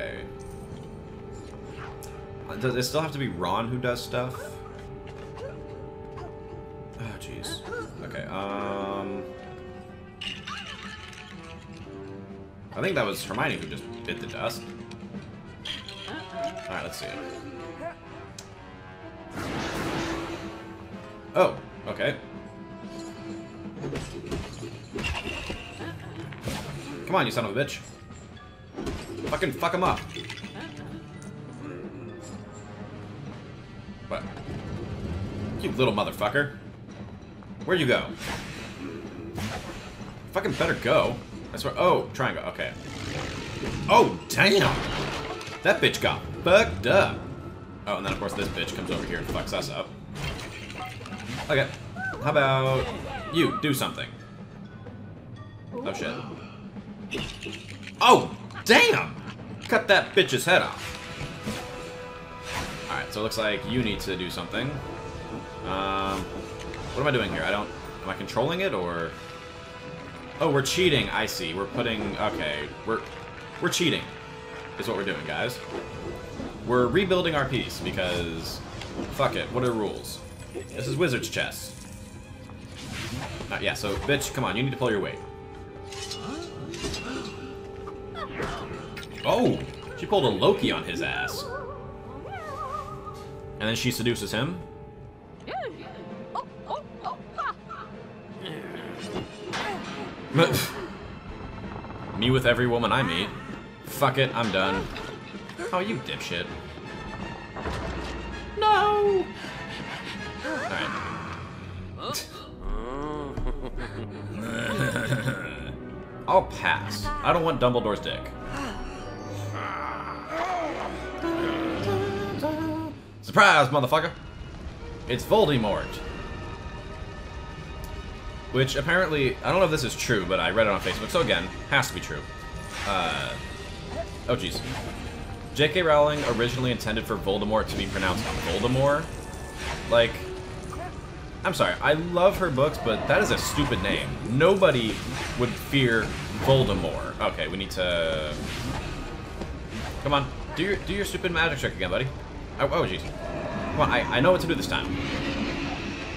Okay. Uh, Does it still have to be Ron who does stuff? Oh, jeez. Okay, um... I think that was Hermione who just bit the dust. Alright, let's see. Oh, okay. Come on, you son of a bitch. Fucking fuck him up. What? You little motherfucker. Where'd you go? Fucking better go. That's swear. Oh, triangle. Okay. Oh, damn! That bitch got fucked up. Oh, and then of course this bitch comes over here and fucks us up. Okay. How about you do something? Oh shit. Oh, damn! Cut that bitch's head off. Alright, so it looks like you need to do something. Um, what am I doing here? I don't... Am I controlling it, or... Oh, we're cheating. I see. We're putting... Okay, we're... We're cheating, is what we're doing, guys. We're rebuilding our piece, because... Fuck it, what are the rules? This is Wizard's Chess. Uh, yeah, so, bitch, come on, you need to pull your weight. Oh! She pulled a Loki on his ass. And then she seduces him. Me with every woman I meet. Fuck it, I'm done. Oh, you dipshit. I'll pass. I don't want Dumbledore's dick. Surprise, motherfucker! It's Voldemort. Which apparently, I don't know if this is true, but I read it on Facebook, so again, has to be true. Uh, oh jeez. J.K. Rowling originally intended for Voldemort to be pronounced Voldemort. Like, I'm sorry, I love her books, but that is a stupid name. Nobody would fear Voldemort. Okay, we need to... Come on, do your, do your stupid magic trick again, buddy. Oh, oh jeez. Come on, I, I know what to do this time.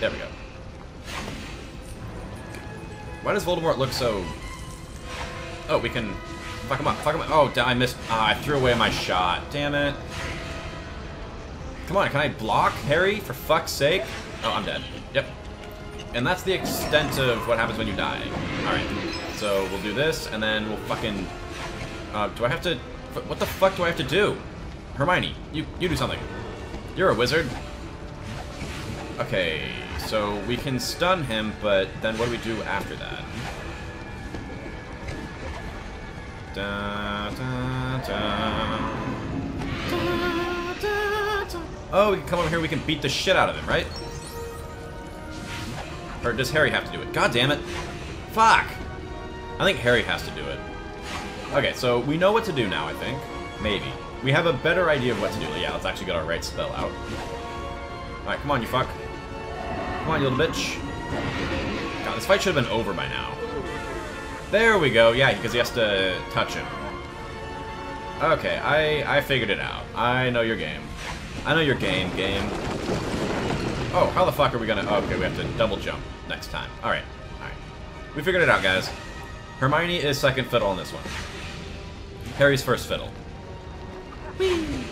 There we go. Why does Voldemort look so... Oh, we can... Fuck him up, fuck him up. Oh, I missed... Ah, I threw away my shot. Damn it. Come on, can I block Harry, for fuck's sake? Oh, I'm dead. Yep. And that's the extent of what happens when you die. Alright. So, we'll do this, and then we'll fucking... Uh, do I have to... What the fuck do I have to do? Hermione, you, you do something. You're a wizard. Okay, so we can stun him, but then what do we do after that? Da, da, da. Oh, we can come over here, we can beat the shit out of him, right? Or does Harry have to do it? God damn it. Fuck! I think Harry has to do it. Okay, so we know what to do now, I think. Maybe. We have a better idea of what to do. Yeah, let's actually get our right spell out. Alright, come on, you fuck. Come on, you little bitch. God, this fight should have been over by now. There we go. Yeah, because he has to touch him. Okay, I, I figured it out. I know your game. I know your game, game. Oh, how the fuck are we gonna... Oh, okay, we have to double jump next time. Alright, alright. We figured it out, guys. Hermione is second fiddle on this one. Harry's first fiddle. Whee!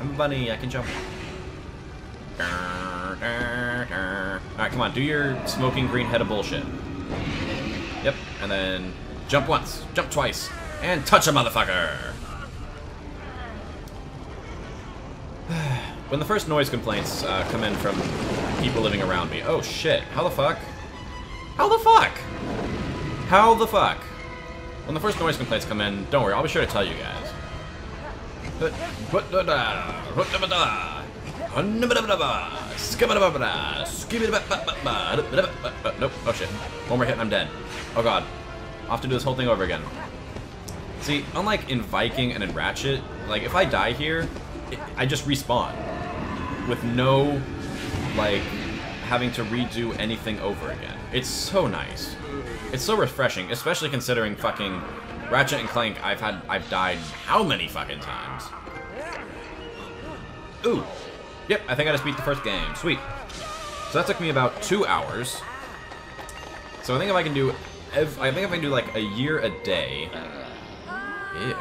I'm a bunny, I can jump. Alright, come on, do your smoking green head of bullshit. Yep, and then jump once, jump twice, and touch a motherfucker! When the first noise complaints uh, come in from people living around me, oh shit, how the fuck? How the fuck? How the fuck? When the first noise complaints come in, don't worry, I'll be sure to tell you guys. Nope. Oh shit. One more hit and I'm dead. Oh god. I'll have to do this whole thing over again. See, unlike in Viking and in Ratchet, like, if I die here, I just respawn. With no, like, having to redo anything over again. It's so nice. It's so refreshing, especially considering fucking Ratchet and Clank, I've had, I've died how many fucking times? Ooh. Yep, I think I just beat the first game. Sweet. So that took me about two hours. So I think if I can do, if, I think if I can do like a year a day. Ew.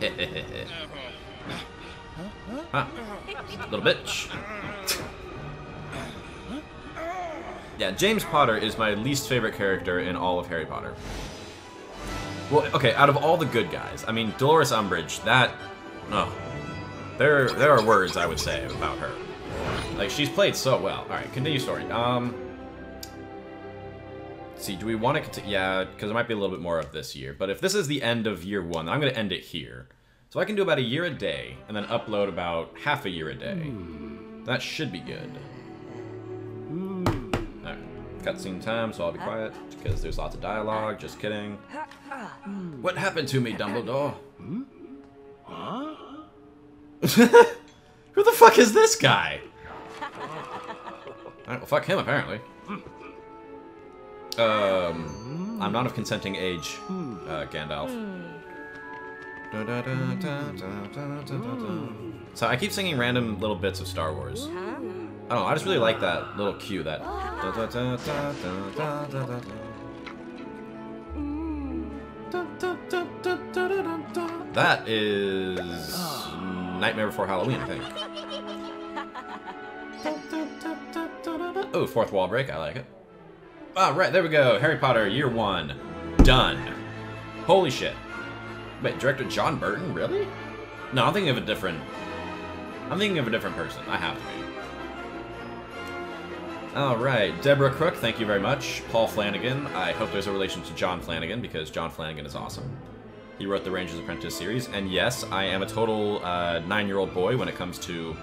huh. Little bitch. yeah, James Potter is my least favorite character in all of Harry Potter. Well, okay, out of all the good guys, I mean, Dolores Umbridge, that, oh, there, there are words I would say about her. Like, she's played so well. Alright, continue story. Um, see, do we want to continue? Yeah, because there might be a little bit more of this year. But if this is the end of year one, I'm going to end it here. So I can do about a year a day, and then upload about half a year a day. Mm. That should be good. Mm. Alright, cutscene time, so I'll be quiet, because there's lots of dialogue, just kidding. What happened to me, Dumbledore? Hmm? Huh? Who the fuck is this guy? Alright, well, fuck him, apparently. Um, I'm not of consenting age, uh, Gandalf. So I keep singing random little bits of Star Wars. I don't know, I just really like that little cue, that... That is... Nightmare Before Halloween, I think. Oh, fourth wall break, I like it. Ah, right, there we go. Harry Potter, year one. Done. Holy shit. Wait, director John Burton? Really? No, I'm thinking of a different... I'm thinking of a different person. I have to be. Alright, Deborah Crook, thank you very much. Paul Flanagan, I hope there's a relation to John Flanagan, because John Flanagan is awesome. He wrote the Ranger's Apprentice series, and yes, I am a total uh, nine-year-old boy when it comes to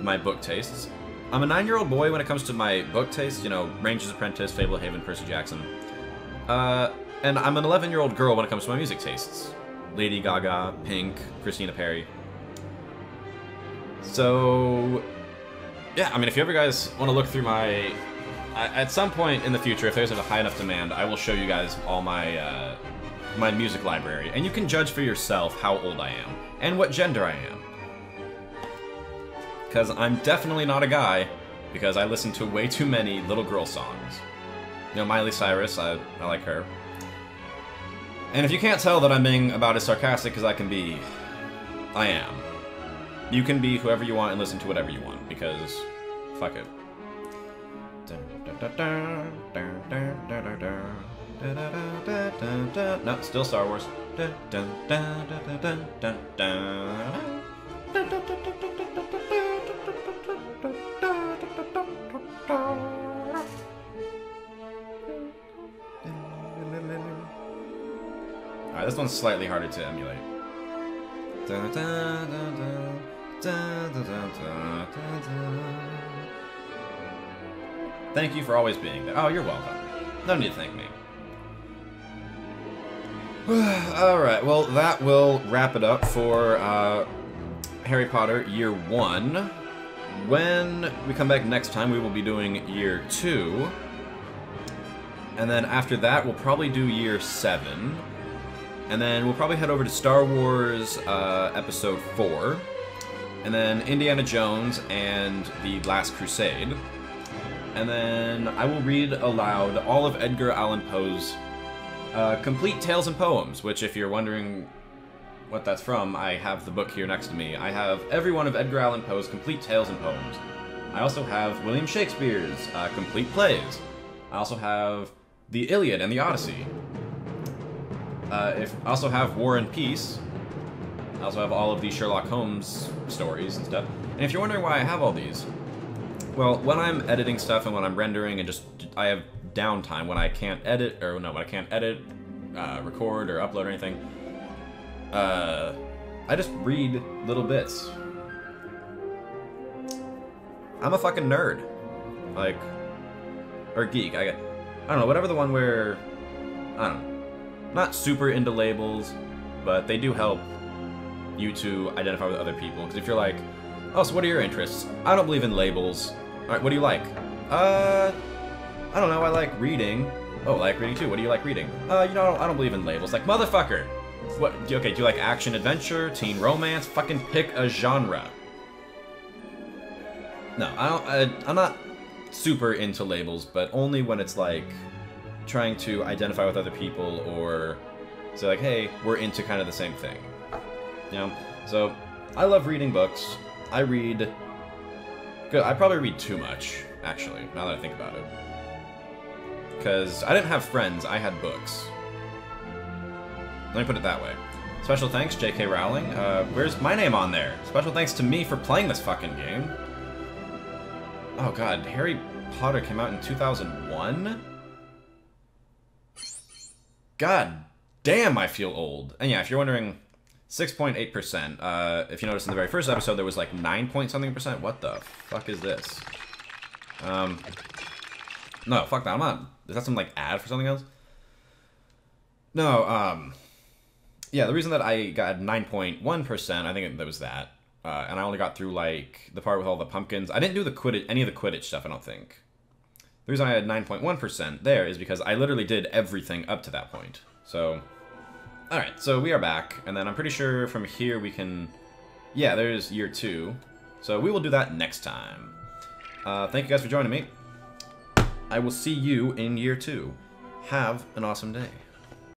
my book tastes. I'm a nine-year-old boy when it comes to my book tastes, you know, Ranger's Apprentice, Fablehaven, Percy Jackson. Uh, and I'm an 11-year-old girl when it comes to my music tastes. Lady Gaga, Pink, Christina Perri. So, yeah, I mean, if you ever guys want to look through my... At some point in the future, if there's a high enough demand, I will show you guys all my uh, my music library, and you can judge for yourself how old I am, and what gender I am. Because I'm definitely not a guy, because I listen to way too many little girl songs. You know, Miley Cyrus, I, I like her. And if you can't tell that I'm being about as sarcastic as I can be, I am. You can be whoever you want and listen to whatever you want, because fuck it. No, still Star Wars. One's slightly harder to emulate. Thank you for always being there. Oh, you're welcome. No need to thank me. Alright, well, that will wrap it up for uh, Harry Potter Year 1. When we come back next time, we will be doing Year 2. And then after that, we'll probably do Year 7. And then we'll probably head over to Star Wars uh, Episode 4. And then Indiana Jones and The Last Crusade. And then I will read aloud all of Edgar Allan Poe's uh, complete Tales and Poems, which if you're wondering what that's from, I have the book here next to me. I have every one of Edgar Allan Poe's complete Tales and Poems. I also have William Shakespeare's uh, complete plays. I also have the Iliad and the Odyssey. Uh, if, I also have War and Peace. I also have all of the Sherlock Holmes stories and stuff. And if you're wondering why I have all these, well, when I'm editing stuff and when I'm rendering and just I have downtime when I can't edit, or no, when I can't edit, uh, record, or upload or anything, uh, I just read little bits. I'm a fucking nerd. Like, or geek. I, I don't know, whatever the one where, I don't know, not super into labels, but they do help you to identify with other people. Because if you're like, oh, so what are your interests? I don't believe in labels. Alright, what do you like? Uh, I don't know, I like reading. Oh, I like reading too. What do you like reading? Uh, you know, I don't, I don't believe in labels. Like, motherfucker! What, okay, do you like action adventure, teen romance? Fucking pick a genre. No, I don't, I, I'm not super into labels, but only when it's like trying to identify with other people or say like, hey, we're into kind of the same thing. You know? So, I love reading books. I read... Good, I probably read too much, actually, now that I think about it. Because I didn't have friends, I had books. Let me put it that way. Special thanks, J.K. Rowling. Uh, where's my name on there? Special thanks to me for playing this fucking game. Oh god, Harry Potter came out in 2001? God damn, I feel old. And yeah, if you're wondering, 6.8%. Uh, if you notice in the very first episode, there was like 9 point something percent. What the fuck is this? Um, no, fuck that. I'm not. Is that some like ad for something else? No, um, yeah, the reason that I got 9.1%, I think that was that. Uh, and I only got through like the part with all the pumpkins. I didn't do the Quidditch, any of the Quidditch stuff, I don't think. The reason I had 9.1% there is because I literally did everything up to that point. So, alright, so we are back, and then I'm pretty sure from here we can... Yeah, there's year two. So we will do that next time. Uh, thank you guys for joining me. I will see you in year two. Have an awesome day.